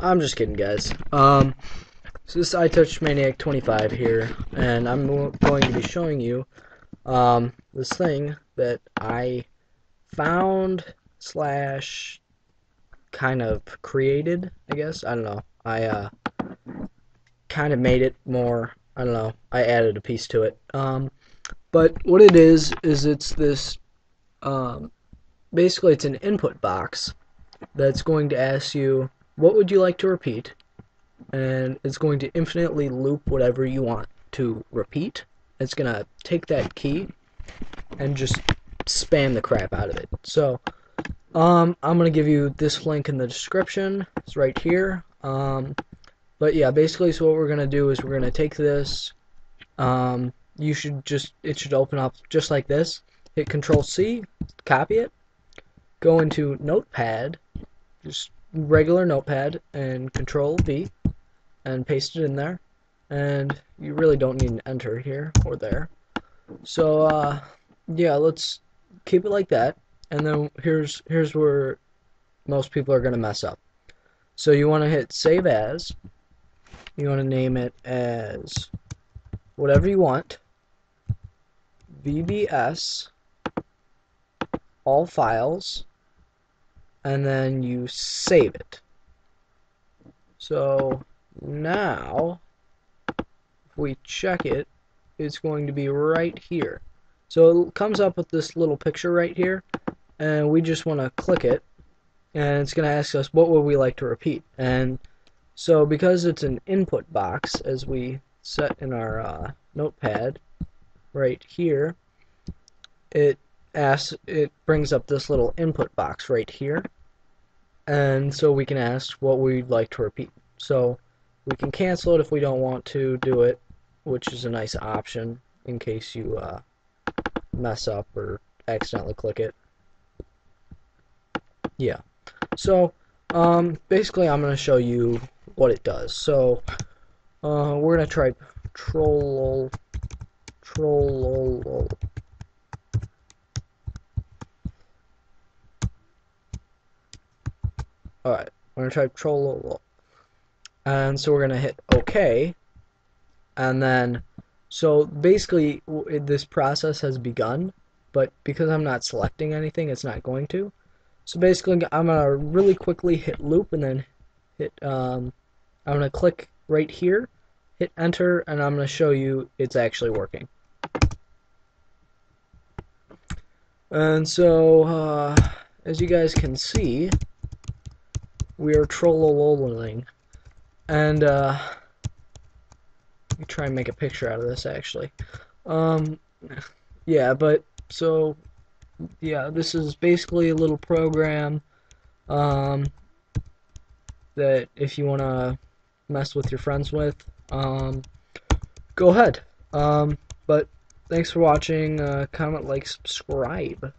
I'm just kidding, guys. Um, so this is iTouch Maniac 25 here, and I'm going to be showing you um, this thing that I found slash kind of created, I guess. I don't know. I uh, kind of made it more, I don't know, I added a piece to it. Um, but what it is, is it's this, um, basically it's an input box that's going to ask you, what would you like to repeat? And it's going to infinitely loop whatever you want to repeat. It's going to take that key and just spam the crap out of it. So, um, I'm going to give you this link in the description. It's right here. Um, but yeah, basically, so what we're going to do is we're going to take this. Um, you should just, it should open up just like this. Hit Control C, copy it, go into Notepad, just regular Notepad, and Control V, and paste it in there. And you really don't need an enter here or there. So, uh, yeah, let's keep it like that. And then here's here's where most people are to mess up. So you want to hit Save As. You want to name it as whatever you want. VBS all files and then you save it. So now if we check it it's going to be right here. So it comes up with this little picture right here and we just want to click it and it's going to ask us what would we like to repeat and so because it's an input box as we set in our uh, notepad right here it asks it brings up this little input box right here and so we can ask what we'd like to repeat. So we can cancel it if we don't want to do it which is a nice option in case you uh, mess up or accidentally click it. Yeah. So um, basically I'm going to show you what it does. So uh, we're going to try troll troll Alright, we're going to try troll and so we're going to hit OK. And then so basically this process has begun but because I'm not selecting anything it's not going to. So basically, I'm going to really quickly hit loop and then hit, um, I'm going to click right here, hit enter, and I'm going to show you it's actually working. And so, uh, as you guys can see, we are trollololing. And, uh, let me try and make a picture out of this, actually. Um, yeah, but, so, yeah, this is basically a little program um, that if you want to mess with your friends with, um, go ahead. Um, but thanks for watching. Uh, comment, like, subscribe.